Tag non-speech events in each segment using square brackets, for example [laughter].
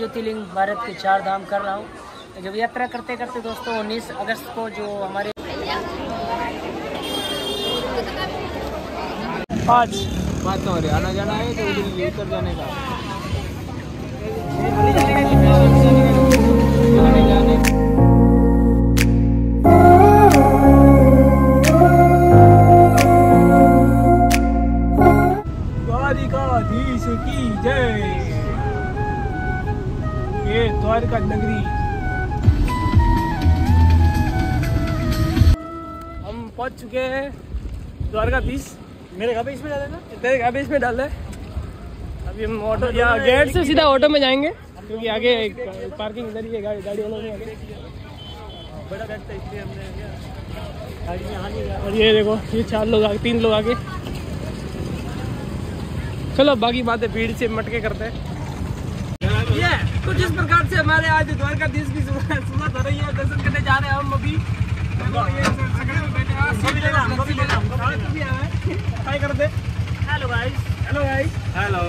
ज्योतिर्लिंग भारत के चार धाम कर रहा हूँ। जब यात्रा करते करते दोस्तों, उन्नीस अगस्त को जो हमारे पाँच पाँच तो हरियाणा जाना है तो उत्तर जाने का। द्वारका नगरी। हम पहुँच चुके हैं द्वारकाधीश। मेरे घर पे इसमें डाले ना तेरे घर पे इसमें डाल अभी हम ऑटो या गेट से सीधा ऑटो में जाएँगे क्योंकि आगे पार्किंग इधर ही है गाड़ी गाड़ी वालों में बड़ा गेट था इसलिए हमने गाड़ी में आ नहीं और ये देखो ये चार लोग आगे तीन लोग आगे। चलो बाकी बातें भीड़ से मटके करते हैं। ये कुछ इस प्रकार से हमारे आज द्वारका द्वारकाधीश की सुबह हो रही है दर्शन करने जा रहे हैं हम अभी। हैं तू है हाय कर दे। Hello guys hello guys hello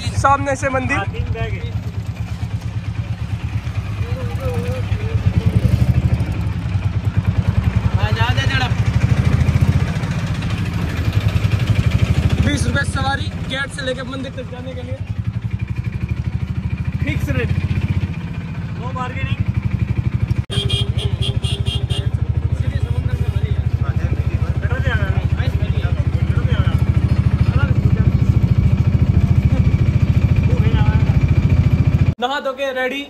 ये सामने से मंदिर। तीन बीस रुपए सवारी। गेट से लेकर मंदिर तक जाने के लिए। फिक्स रेट नो बार्गेनिंग नहा धो के रेडी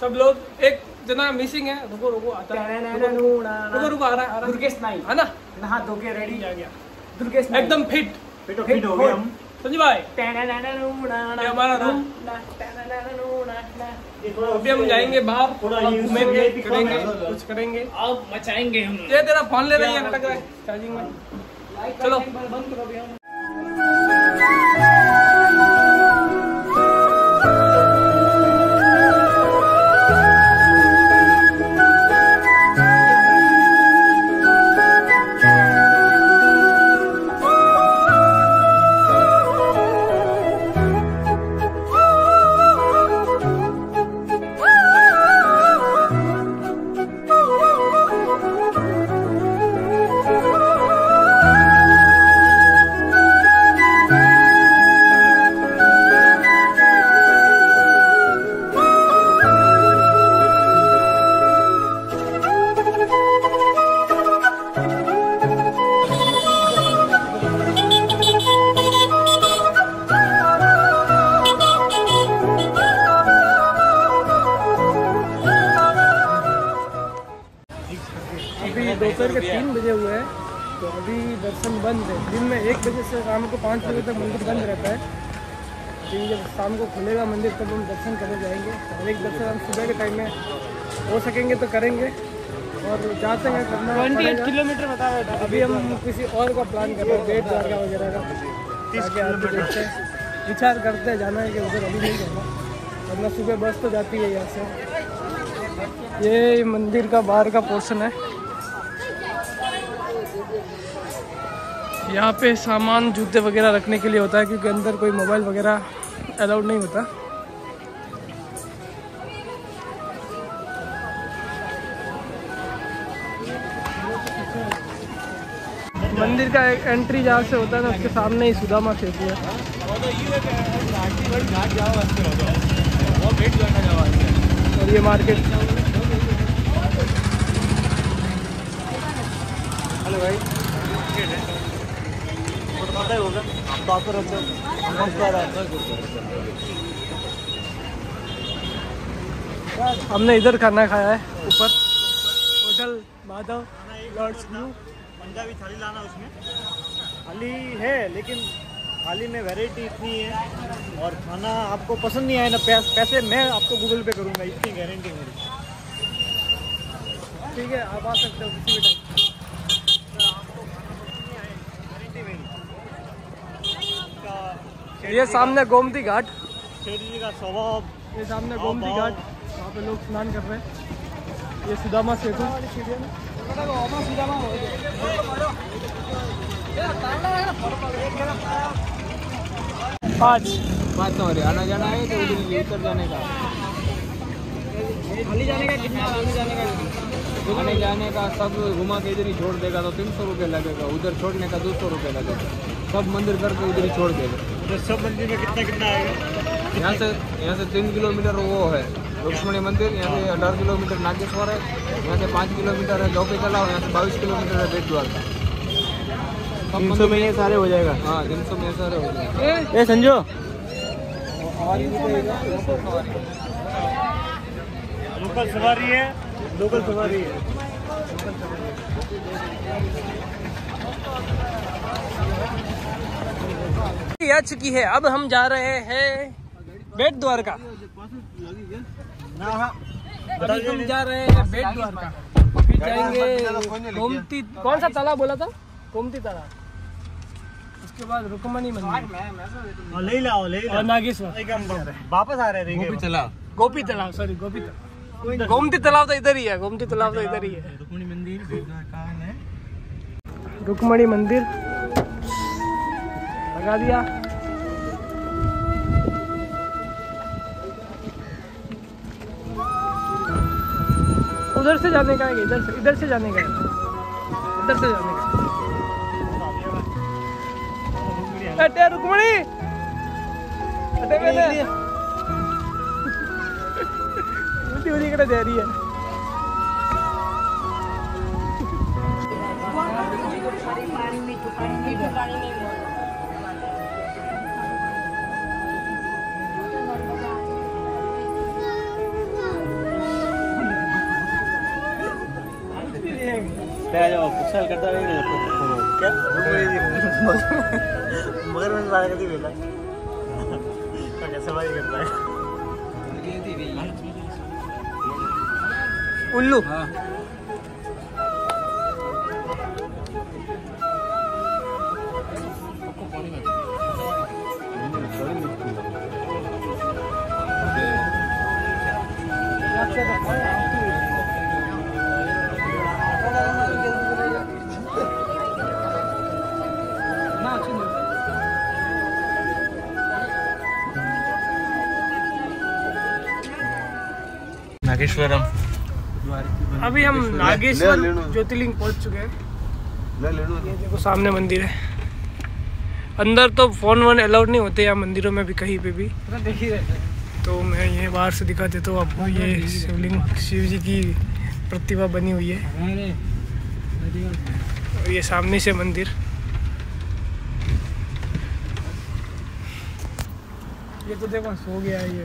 सब लोग एक जना मिसिंग है। रुको रुको आता है। रुको रुको आ रहा है दुर्गेश नाइक है ना? नहा धो के रेडी आ गया दुर्गेश एकदम फिट फिट फिट हो गए हम संजय भाई ये हमारा रूम अभी हम जाएँगे बाहर थोड़ा घूमेंगे करेंगे कुछ करेंगे। अब मचाएँगे हम ये तेरा फ़ोन ले रही है अटक रहा है चार्जिंग में। चलो। दिन में एक बजे से शाम को पाँच बजे तक मंदिर बंद रहता है। अभी जब शाम को खुलेगा मंदिर तब हम दर्शन करने जाएँगे। और एक दर्शन हम सुबह के टाइम में हो सकेंगे तो करेंगे। और जाते हैं करना पड़ेगा। किलोमीटर बताया अभी हम किसी और का प्लान कर रहे हैं बेट द्वारका वगैरह का। ताकि आगे देखते हैं। विचार करते हैं जाना है कि उधर अभी नहीं करना वरना सुबह बस तो जाती है यहाँ से। ये मंदिर का बाहर का पोर्शन है। यहाँ पे सामान जूते वगैरह रखने के लिए होता है, क्योंकि अंदर कोई मोबाइल वगैरह अलाउड नहीं होता। मंदिर का एक एंट्री जहाँ से होता है ना, उसके सामने ही सुदामा सेतु है। और ये मार्केट हेलो भाई। पता ही होगा तो आपको हैं। हमने इधर खाना खाया है ऊपर। Hotel Madhav lords view Punjabi थाली लाना उसमें। थाली है लेकिन थाली में वैरायटी इतनी है और खाना आपको पसंद नहीं आया ना पैस, पैसे मैं आपको गूगल पे करूँगा इतनी गारंटी मेरी। ठीक है आप आ सकते हो किसी भी टाइम ये सामने गोमती घाट। का स्वभाव ये सामने गोमती घाट। वहाँ पे लोग स्नान कर रहे हैं। ये सुदामा सेतु पाँच पाँच तो हरियाणा जाना है। तो उधर जाने का खाली जाने का कितना जाने का आने जाने का सब घुमा के इधर ही छोड़ देगा तो तीन सौ रुपये लगेगा। उधर छोड़ने का दो सौ रुपये लगेगा। सब मंदिर करके उधर ही छोड़ देगा। तो सब मंदिर में कितना कितना आएगा? यहाँ से यहाँ से तीन किलोमीटर वो है रुक्ष्मणी मंदिर यहाँ से अठारह किलोमीटर नागेश्वर है यहाँ से पाँच किलोमीटर है लोपी तालाब यहाँ से बाईस किलोमीटर है बेट द्वारका तीन सौ में ये सारे हो जाएगा। हाँ तीन सौ में सारे हो जाएगा। ए संजो! लोकल सवारी है। लोकल सवारी है। आ चुकी है अब हम जा रहे हैं बेट द्वारका अभी हम जा रहे हैं बेट द्वारका फिर जाएँगे गोमती कौन सा तालाब बोला था? गोमती तालाब। उसके बाद रुकमणी मंदिर। हाँ, ले लाओ ले लाओ। नागेश्वर। वापस आ रहे थे चला गोपी तालाब सॉरी गोपी तालाब। गोमती तालाब तो इधर ही है गोमती तालाब तो इधर ही है। रुक्मणी मंदिर कहाँ है। रुकमणी मंदिर। लगा दिया। उधर से जाने का है इधर से इधर से जाने का है? इधर से जाने का अटे रुकमणी। अटे मैंने उल्टी दे रही है। करता क्या? मगर मैं बात करती बेला [laughs] कैसे सवारी करता है? उल्लू। नागेश्वरम। अभी हम नागेश्वर ज्योतिर्लिंग पहुँच चुके हैं। ये देखो सामने मंदिर है। अंदर तो फ़ोन वोन अलाउड नहीं होते यहाँ मंदिरों में भी कहीं पे भी। तो मैं ये बाहर से दिखा देता हूँ आपको ये शिवलिंग शिव जी की प्रतिभा बनी हुई है। और ये सामने से मंदिर। ये तो देखो सो गया है ये।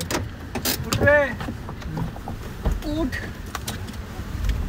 उठ रे।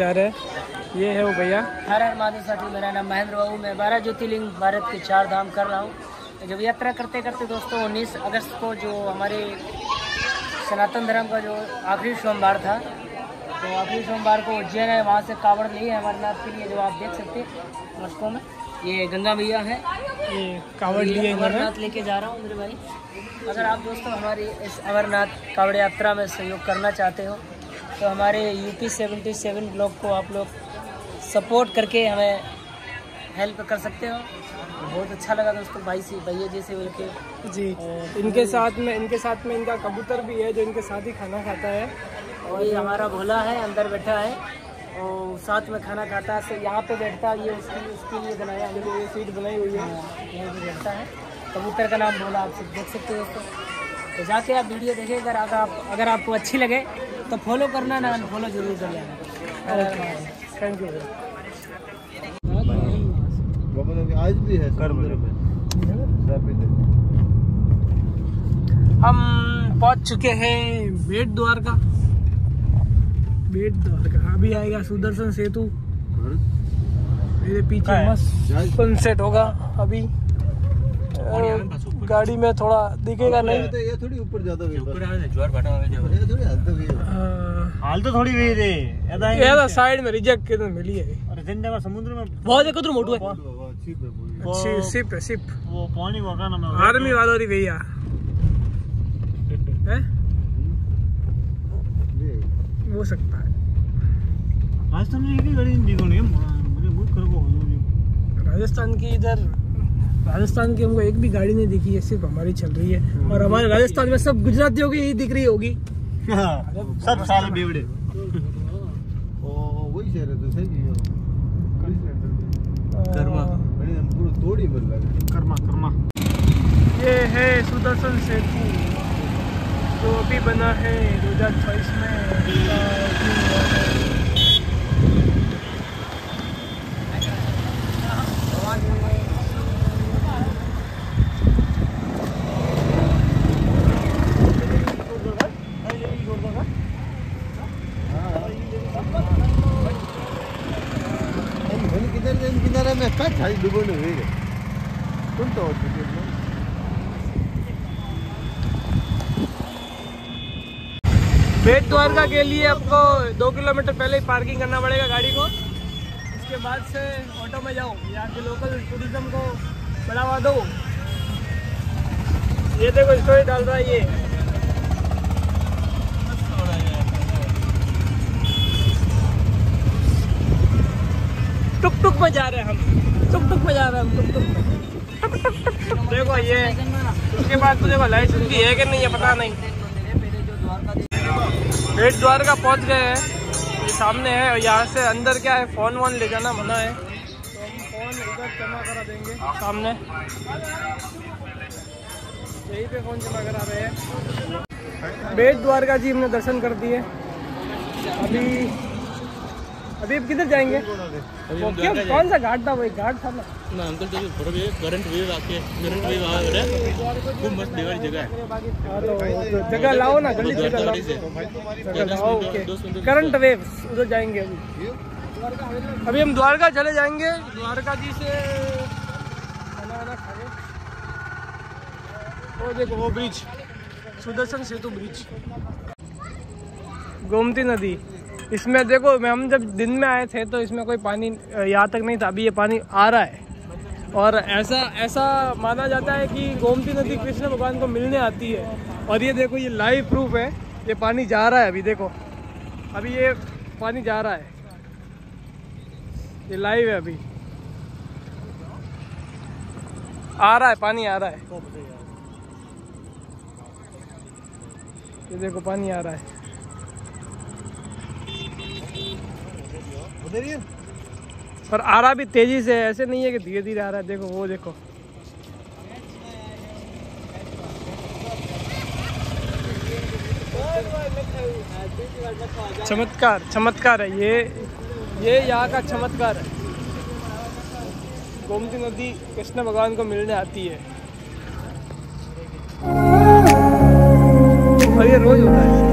जा रहे हैं। ये है वो भैया। हर हर महादेव साथी मेरा नाम महेंद्र बाबू मैं बारह ज्योतिर्लिंग भारत के चार धाम कर रहा हूँ। जब यात्रा करते करते दोस्तों 19 अगस्त को जो हमारे सनातन धर्म का जो आखिरी सोमवार था तो आखिरी सोमवार को उज्जैन है वहाँ से कावड़ ली है अमरनाथ के लिए जो आप देख सकते हैं दर्शकों में। ये गंगा मैया है। ये कांवड़ लिए अमरनाथ लेके जा रहा हूँ मेरे भाई। अगर आप दोस्तों हमारी इस अमरनाथ कावड़ यात्रा में सहयोग करना चाहते हो तो हमारे यूपी सेवेंटी सेवन ब्लॉक को आप लोग सपोर्ट करके हमें हेल्प कर सकते हो। बहुत अच्छा लगा दोस्तों भाई से भैया जैसे मिलके जी इनके साथ में इनके साथ में इनका कबूतर भी है जो इनके साथ ही खाना खाता है। और ये हमारा भोला है अंदर बैठा है और साथ में खाना खाता है। यहाँ पे बैठता है ये उसकी उसके लिए बनाया है। ये सीट बनाई हुई है। हाँ, यहीं पे बैठता है। कबूतर का नाम भोला आप सब देख सकते हो दोस्तों। तो जाके आप वीडियो देखें अगर अगर आप अगर आपको अच्छी लगे तो फॉलो करना ना फॉलो ज़रूर कर लेना थैंक यू आज भी है। हम पहुँच चुके हैं बेट द्वारका बेट द्वारका अभी आएगा सुदर्शन सेतु। मेरे पीछे मस्त सनसेट होगा अभी। और गाड़ी में थोड़ा दिखेगा नहीं। तो ये थोड़ी ऊपर ज़्यादा ये थोड़ी हल्का भी है। हाँ। हाल तो थोड़ी है एदा ये तो साइड में रिजेक्ट के मिली है? और ज़िंदा में समुद्र में बहुत तो मोटू है। है अच्छी सिप है सिप वो पानी वका ना मैं आर्मी वालों री भैया। [laughs] है? हो सकता है। राजस्थान में एक गाड़ी नहीं मुझे बहुत राजस्थान की इधर राजस्थान की हमको एक भी गाड़ी नहीं दिखी है सिर्फ़ हमारी चल रही है। और हमारे राजस्थान में सब गुजरातियों की ही दिख रही होगी। सब साल बेवड़े ओ वही शहर है तो सही कर्मा। बड़े हम पूरा तोड़ी बल लगे कर्मा कर्मा। ये है सुदर्शन सेतु जो अभी बना है दो हज़ार अट्ठाईस में इसका opening हुआ है। किधर दिन किनारे में तो बेट द्वारका के लिए आपको दो किलोमीटर पहले ही पार्किंग करना पड़ेगा गाड़ी को उसके बाद से ऑटो में जाओ यहाँ के लोकल टूरिज़्म को बढ़ावा दो ये देखो स्टोरी डाल रहा है ये टुक टुक में जा रहे हैं हम। टुक टुक में जा रहे हैं हम टुक टुक देखो ये, उसके बाद तो देखो लाइसेंस भी है कि नहीं है, पता नहीं। बेट द्वारका पहुँच गए हैं। ये सामने है और यहाँ से अंदर क्या है? फ़ोन वोन ले जाना, मना है। तो हम फ़ोन इधर जमा करा देंगे सामने। यहीं पे फ़ोन जमा करा रहे हैं। बेट द्वारका जी हमने दर्शन कर दिए। अभी अभी किधर जाएँगे? वो क्यों कौन सा घाट था वो एक घाट था ना? ना अंकल तो बड़ा भी करंट वेव आके करंट वेव आ रहा है। खूब मस्त देवारी जगह है। जगह लाओ ना जल्दी जगह लाओ। करंट वेव्स उधर जाएँगे अभी। अभी हम द्वारका चले जाएँगे। द्वारका जी से वो देखो वो ब्रिज सुदर्शन सेतु ब्रिज गोमती नदी। इसमें देखो, मैं हम जब दिन में आए थे तो इसमें कोई पानी यहाँ तक नहीं था। अभी ये पानी आ रहा है। और ऐसा ऐसा माना जाता है कि गोमती नदी कृष्ण भगवान को मिलने आती है। और ये देखो, ये लाइव प्रूफ है। ये पानी जा रहा है अभी, देखो। अभी ये पानी जा रहा है। ये लाइव है अभी। आ रहा है, पानी आ रहा है। ये देखो, पानी आ रहा है। दे रही है? और आ रहा भी तेज़ी से, ऐसे नहीं है कि धीरे धीरे आ रहा है। देखो, वो देखो। चमत्कार चमत्कार है। ये ये यहाँ का चमत्कार है। गोमती नदी कृष्ण भगवान को मिलने आती है। और ये रोज होता है।